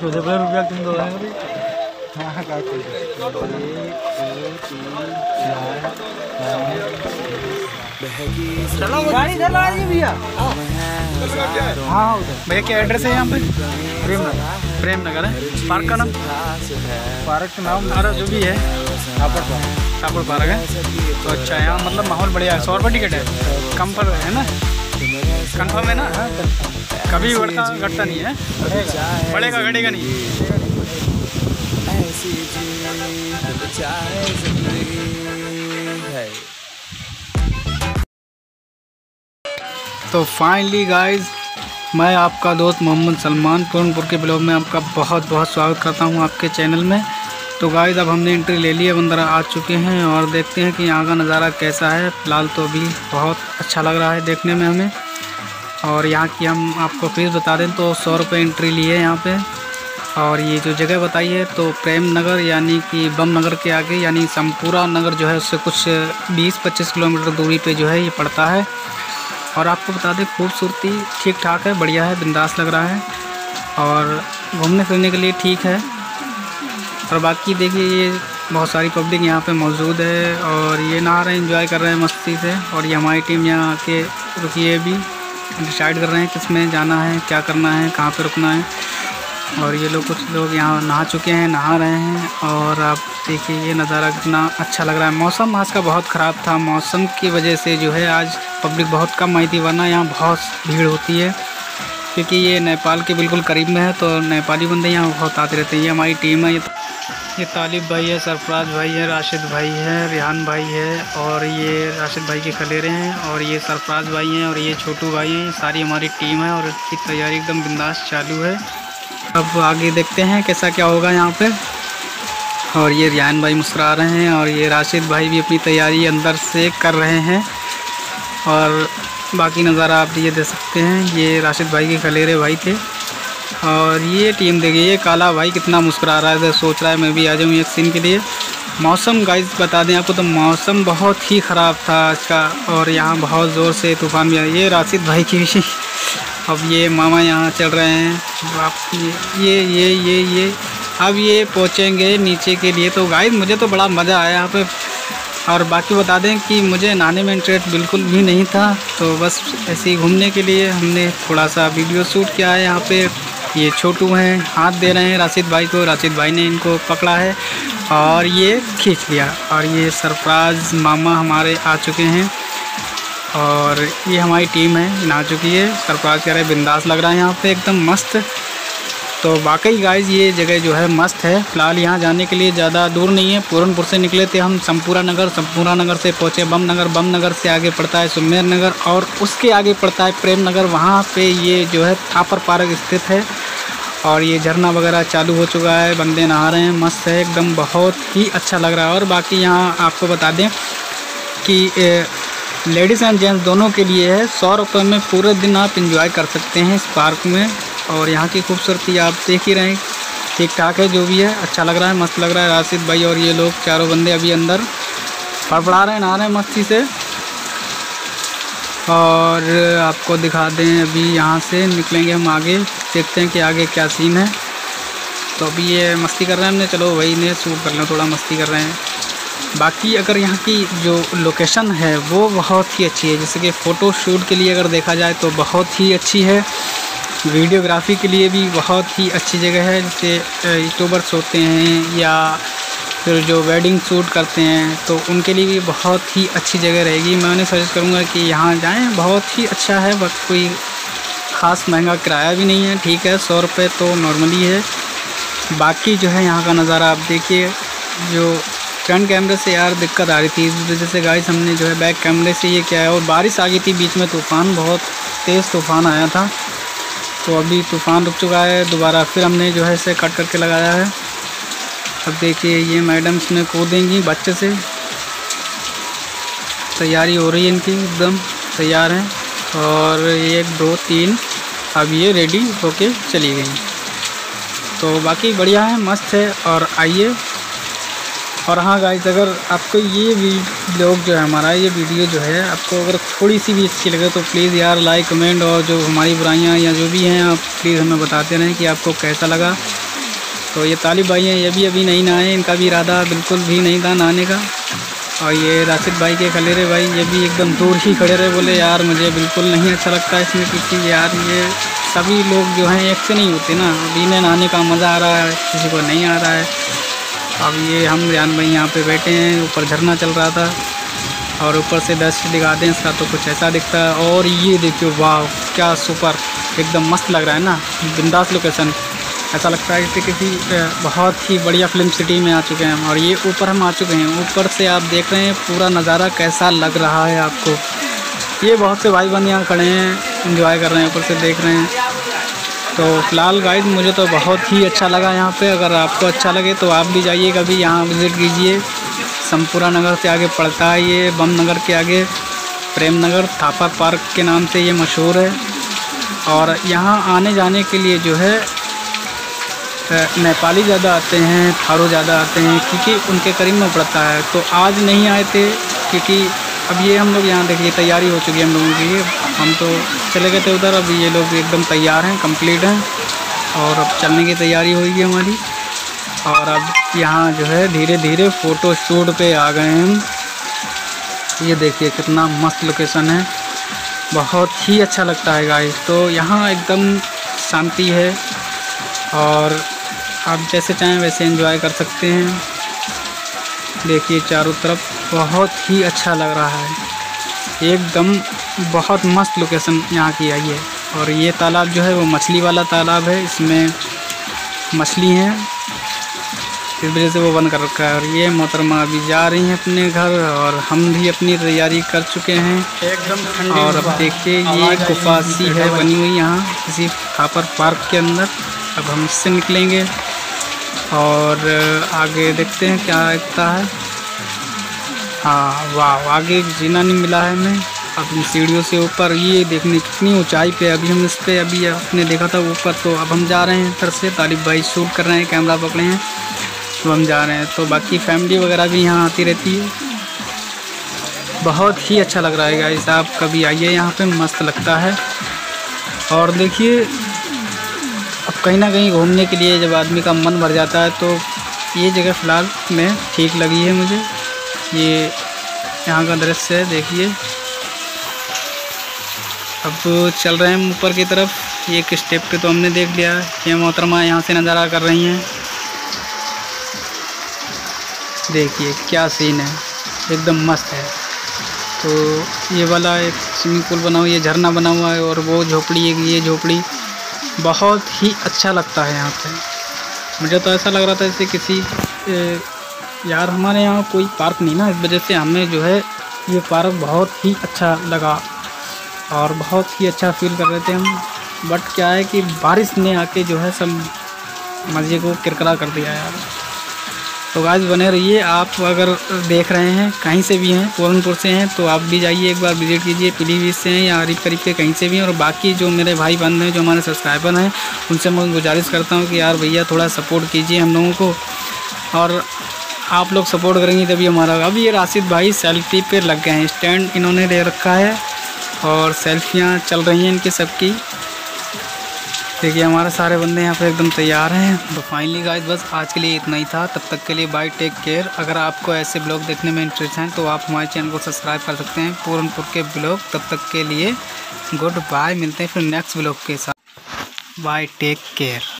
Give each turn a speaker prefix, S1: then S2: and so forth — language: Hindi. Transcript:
S1: है
S2: चौदह हज़ार रुपया तुम दो
S1: हाँ। का एक दो तीन चार गाड़ी चला रही भैया। हाँ उधर।
S2: भैया क्या एड्रेस है यहाँ पे?
S1: प्रेम नगर
S2: प्रेम नगर है। पार्क का नाम?
S1: पार्क का नाम?
S2: अरे जो भी है
S1: पार्क।
S2: ठाकुर पार्क है। तो अच्छा यहाँ मतलब माहौल बढ़िया है। सौ रुपये टिकट है। कम पर है ना? कंफर्म है ना? कभी घटता नहीं है। बढ़ेगा, घटेगा नहीं। तो फाइनली गाइस मैं आपका दोस्त मोहम्मद सलमान पूर्णपुर के ब्लॉग में आपका बहुत बहुत स्वागत करता हूँ आपके चैनल में। तो गाइस अब हमने एंट्री ले ली है अंदर आ चुके हैं और देखते हैं कि यहाँ का नज़ारा कैसा है। फ़िलहाल तो अभी बहुत अच्छा लग रहा है देखने में हमें। और यहाँ की हम आपको फ़ीस बता दें तो सौ रुपये एंट्री ली है यहाँ पे। और ये जो जगह बताई है तो प्रेम नगर यानी कि बम नगर के आगे, यानी सम्पूरा नगर जो है, उससे कुछ 20-25 किलोमीटर दूरी पे जो है ये पड़ता है। और आपको बता दें, खूबसूरती ठीक ठाक है, बढ़िया है, बिंदास लग रहा है। और घूमने फिरने के लिए ठीक है। और बाकी देखिए, ये बहुत सारी पब्लिक यहाँ पे मौजूद है। और ये नहा रहे हैं इंजॉय कर रहे हैं मस्ती से। और ये हमारी टीम यहाँ आके रुकी है भी डिसाइड कर रहे हैं किसमें जाना है, क्या करना है, कहाँ पर रुकना है। और ये लोग कुछ लोग यहाँ नहा चुके हैं, नहा रहे हैं और आप देखिए ये नज़ारा कितना अच्छा लग रहा है। मौसम आज का बहुत ख़राब था। मौसम की वजह से जो है आज पब्लिक बहुत कम आई थी, वरना यहाँ बहुत भीड़ होती है। क्योंकि ये नेपाल के बिल्कुल करीब में है तो नेपाली बंदे यहाँ बहुत आते रहते हैं। ये हमारी टीम है ये तालिब भाई है, सरफराज भाई है, राशिद भाई है, रिहान भाई है और ये राशिद भाई के खलेरे हैं और ये सरफराज भाई हैं और ये छोटू भाई हैं। सारी हमारी टीम है और इसकी तैयारी एकदम बिंदास चालू है। अब आगे देखते हैं कैसा क्या होगा यहाँ पे। और ये रियान भाई मुस्करा रहे हैं और ये राशिद भाई भी अपनी तैयारी अंदर से कर रहे हैं। और बाकी नज़ारा आप ये दे सकते हैं। ये राशिद भाई के खलेरे भाई थे। और ये टीम देखिए, ये काला भाई कितना मुस्कुरा रहा है सोच रहा है मैं भी आ जाऊँ एक सीन के लिए। मौसम गाइस बता दें आपको तो मौसम बहुत ही ख़राब था आज का, और यहाँ बहुत ज़ोर से तूफ़ान भी आया। ये राशिद भाई की भी अब ये मामा यहाँ चल रहे हैं। आप ये ये ये ये ये। अब ये पहुँचेंगे नीचे के लिए। तो गाइस मुझे तो बड़ा मज़ा आया यहाँ पे। और बाकी बता दें कि मुझे नहाने में इंटरेस्ट बिल्कुल भी नहीं था। तो बस ऐसे ही घूमने के लिए हमने थोड़ा सा वीडियो शूट किया है यहाँ पे। ये छोटू हैं, हाथ दे रहे हैं राशिद भाई को, राशिद भाई ने इनको पकड़ा है और ये खींच लिया और ये सरफराज मामा हमारे आ चुके हैं और ये हमारी टीम है नहा चुकी है सरफराज कह रहे बिंदास लग रहा है यहाँ पे, एकदम मस्त। तो वाकई गाइज़ ये जगह जो है मस्त है। फ़िलहाल यहाँ जाने के लिए ज़्यादा दूर नहीं है। पूरनपुर से निकले थे हम सम्पूरा नगर। सम्पूरा नगर से पहुँचे। बम नगर बम नगर से आगे पड़ता है सुमेर नगर और उसके आगे पड़ता है प्रेम नगर। वहाँ पे ये जो है थापर पार्क स्थित है और ये झरना वगैरह चालू हो चुका है। बंदे नहा रहे हैं। मस्त है। एकदम बहुत ही अच्छा लग रहा है। और बाकी यहाँ आपको बता दें कि लेडीज़ एंड जेंट्स दोनों के लिए है। सौ रुपये में पूरे दिन आप इंजॉय कर सकते हैं इस पार्क में। और यहाँ की खूबसूरती आप देख ही रहे हैं। ठीक ठाक है, जो भी है अच्छा लग रहा है, मस्त लग रहा है। राशिद भाई और ये लोग चारों बंदे अभी अंदर फड़फड़ा रहे हैं, नहा रहे हैं मस्ती से। और आपको दिखा दें, अभी यहाँ से निकलेंगे हम आगे, देखते हैं कि आगे क्या सीन है। तो अभी ये मस्ती कर रहे हैं हमने, चलो वही ने शूट कर लें, थोड़ा मस्ती कर रहे हैं। बाकी अगर यहाँ की जो लोकेशन है, वो बहुत ही अच्छी है। जैसे कि फ़ोटो शूट के लिए अगर देखा जाए तो बहुत ही अच्छी है। वीडियोग्राफी के लिए भी बहुत ही अच्छी जगह है, जैसे यूट्यूबर्स होते हैं या फिर जो वेडिंग शूट करते हैं तो उनके लिए भी बहुत ही अच्छी जगह रहेगी। मैं उन्हें सजेस्ट करूँगा कि यहाँ जाएँ। बहुत ही अच्छा है बस कोई ख़ास महँगा किराया भी नहीं है। ठीक है, सौ रुपये तो नॉर्मली है। बाकी जो है, यहाँ का नज़ारा आप देखिए। जो फ्रंट कैमरे से यार दिक्कत आ रही थी, इस वजह से गाइस हमने जो है बैक कैमरे से ये किया है। और बारिश आ गई थी, बीच में तूफ़ान, बहुत तेज़ तूफ़ान आया था। तो अभी तूफ़ान रुक चुका है, दोबारा फिर हमने जो है इसे कट करके लगाया है। अब देखिए, ये मैडम इसमें कूदेंगी बच्चे से। तैयारी हो रही है इनकी, एकदम तैयार हैं। और एक, दो, तीन, अब ये रेडी होके चली गई। तो बाकी बढ़िया है, मस्त है। और आइए और हाँ गाइज़ अगर आपको ये ब्लॉग जो है, हमारा ये वीडियो जो है, आपको अगर थोड़ी सी भी अच्छी लगे तो प्लीज़ यार लाइक कमेंट और जो हमारी बुराइयाँ या जो भी हैं, आप प्लीज़ हमें बताते रहें कि आपको कैसा लगा। तो ये तालिब भाई हैं, ये भी अभी नहीं नहाए इनका भी इरादा बिल्कुल भी नहीं था नहाने का। और ये राशिद भाई के खलेरे भाई, ये भी एकदम दूर ही खड़े रहे, बोले, यार, मुझे बिल्कुल नहीं अच्छा लगता इसमें क्योंकि यार, ये सभी लोग जो हैं, एक से नहीं होते ना। अभी इन्हें नहाने का मज़ा आ रहा है, किसी को नहीं आ रहा है। अब ये हम जान भाई यहाँ पे बैठे हैं, ऊपर झरना चल रहा था और ऊपर से दस दिखाते हैं, इसका तो कुछ ऐसा दिखता है। और ये देखियो वाह, क्या सुपर, एकदम मस्त लग रहा है ना, बिंदास लोकेशन ऐसा लगता है जैसे किसी बहुत ही बढ़िया फ़िल्म सिटी में आ चुके हैं और ये ऊपर हम आ चुके हैं। ऊपर से आप देख रहे हैं, पूरा नज़ारा कैसा लग रहा है आपको। ये बहुत से भाई बंद यहाँ खड़े हैं इंजॉय कर रहे हैं, ऊपर से देख रहे हैं। तो फ़िलहाल गाइड मुझे तो बहुत ही अच्छा लगा यहाँ पे। अगर आपको अच्छा लगे तो आप भी जाइए, कभी यहाँ विज़िट कीजिए। समपुरा नगर से आगे पड़ता है ये, बम नगर के आगे। प्रेम नगर, थापा पार्क के नाम से ये मशहूर है। और यहाँ आने जाने के लिए जो है नेपाली ज़्यादा आते हैं, थारो ज़्यादा आते हैं, क्योंकि उनके करीब में पड़ता है। तो आज नहीं आए थे, क्योंकि अब ये हम लोग यहाँ देखिए, तैयारी हो चुकी है हम लोगों की। हम तो चले गए थे उधर। अब ये लोग एकदम तैयार हैं कंप्लीट हैं और अब चलने की तैयारी होगी हमारी। और अब यहाँ जो है धीरे धीरे फ़ोटो शूट पे आ गए हम। ये देखिए कितना मस्त लोकेशन है। बहुत ही अच्छा लगता है गाइस तो यहाँ एकदम शांति है और आप जैसे चाहें वैसे एंजॉय कर सकते हैं। देखिए चारों तरफ़ बहुत ही अच्छा लग रहा है। एकदम बहुत मस्त लोकेशन यहाँ की आई है। और ये तालाब जो है वो मछली वाला तालाब है। इसमें मछली हैं। इस वजह से वो बंद कर रखा है। और ये मोहतरमा अभी जा रही हैं अपने घर और हम भी अपनी तैयारी कर चुके हैं। एकदम और अब देखिए ये गुफा सी है बनी हुई यहाँ किसी खापर पार्क के अंदर। अब हम इससे निकलेंगे। और आगे देखते हैं क्या दिखता है। हाँ वाह, आगे जीना नहीं मिला है हमें। अपनी सीढ़ियों से ऊपर, ये देखने कितनी ऊंचाई पे अभी हम इस पर अभी आपने देखा था ऊपर तो अब हम जा रहे हैं फिर से। तालिब भाई शूट कर रहे हैं, कैमरा पकड़े हैं। तो हम जा रहे हैं। तो बाकी फैमिली वगैरह भी यहाँ आती रहती है। बहुत ही अच्छा लग रहा है गाइस आप कभी आइए यहाँ पे, मस्त लगता है। और देखिए, अब कहीं ना कहीं घूमने के लिए जब आदमी का मन भर जाता है तो ये जगह फ़िलहाल में ठीक लगी है मुझे। ये यहाँ का दृश्य है, देखिए। अब चल रहे हैं ऊपर की तरफ़। एक स्टेप पे तो हमने देख लिया, ये मोहतरमा यहाँ से नज़ारा कर रही हैं। देखिए, क्या सीन है। एकदम मस्त है। तो ये वाला एक स्विमिंग पूल बना हुआ, ये झरना बना हुआ है और वो झोपड़ी, एक ये झोपड़ी बहुत ही अच्छा लगता है यहाँ पे। मुझे तो ऐसा लग रहा था जैसे किसी यार, हमारे यहाँ कोई पार्क नहीं ना, इस वजह से हमें जो है ये पार्क बहुत ही अच्छा लगा और बहुत ही अच्छा फील कर रहे थे हम। बट क्या है कि बारिश ने आके जो है सब मज़े को किरकरा कर दिया यार। तो गाज बने रहिए। आप अगर देख रहे हैं, कहीं से भी हैं पूरनपुर से हैं तो आप भी जाइए, एक बार विज़िट कीजिए पीलीभीत से हैं या करीब करीब के कहीं से भी हैं। और बाकी जो मेरे भाई बंद हैं, जो हमारे सब्सक्राइबर हैं, उनसे मैं गुजारिश करता हूँ कि यार भैया थोड़ा सपोर्ट कीजिए हम लोगों को। और आप लोग सपोर्ट करेंगे तभी हमारा अब ये राशिद भाई सेल्फी पे लग गए हैं। स्टैंड इन्होंने ले रखा है और सेल्फियाँ चल रही हैं इनकी सबकी। देखिए हमारे सारे बंदे यहाँ पे एकदम तैयार हैं। तो फाइनली गाइस बस आज के लिए इतना ही था। तब तक के लिए बाय टेक केयर अगर आपको ऐसे ब्लॉग देखने में इंटरेस्ट हैं तो आप हमारे चैनल को सब्सक्राइब कर सकते हैं। पूरनपुर के ब्लॉग तब तक के लिए गुड बाय मिलते हैं फिर नेक्स्ट ब्लॉग के साथ। Bye take care